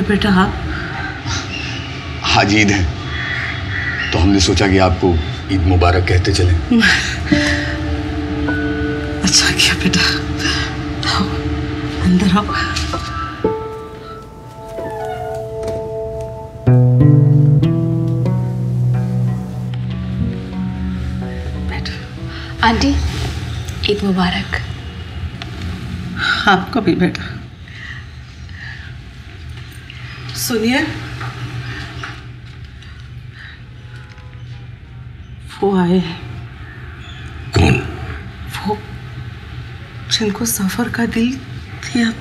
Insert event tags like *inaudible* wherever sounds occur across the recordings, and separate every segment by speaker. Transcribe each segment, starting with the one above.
Speaker 1: बेटा? आप
Speaker 2: आज ईद है। तो हमने सोचा कि आपको ईद मुबारक कहते चलें। *laughs*
Speaker 1: अच्छा किया बेटा। आओ अंदर आओ।
Speaker 3: आंटी ईद मुबारक।
Speaker 1: आपको भी बेटा। सुनिए। वो आए
Speaker 4: कौन?
Speaker 1: वो जिनको सफ़र का दिल दिया।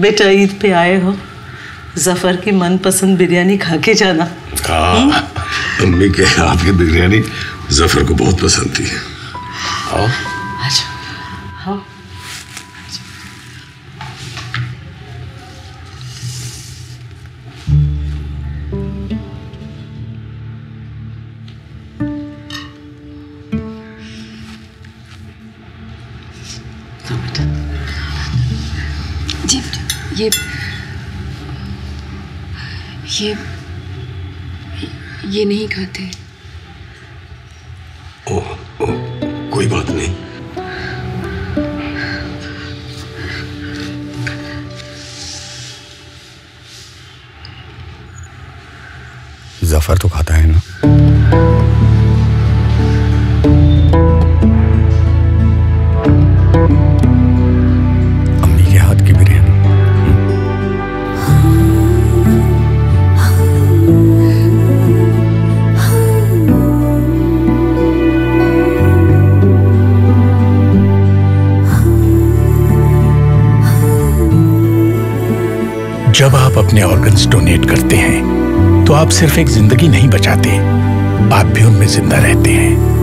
Speaker 1: बेटा ईद पे आए हो। ज़फ़र की मनपसंद बिरयानी खा के जाना।
Speaker 4: हाँ अम्मी के हाथ की बिरयानी ज़फ़र को बहुत पसंद थी। आओ।
Speaker 1: अच्छा
Speaker 3: ये ये ये नहीं खाते।
Speaker 4: ओह ओह, कोई बात नहीं।
Speaker 2: ज़फ़र तो खाता है ना?
Speaker 5: आप अपने ऑर्गन्स डोनेट करते हैं तो आप सिर्फ़ एक ज़िंदगी नहीं बचाते, आप भी उनमें ज़िंदा रहते हैं।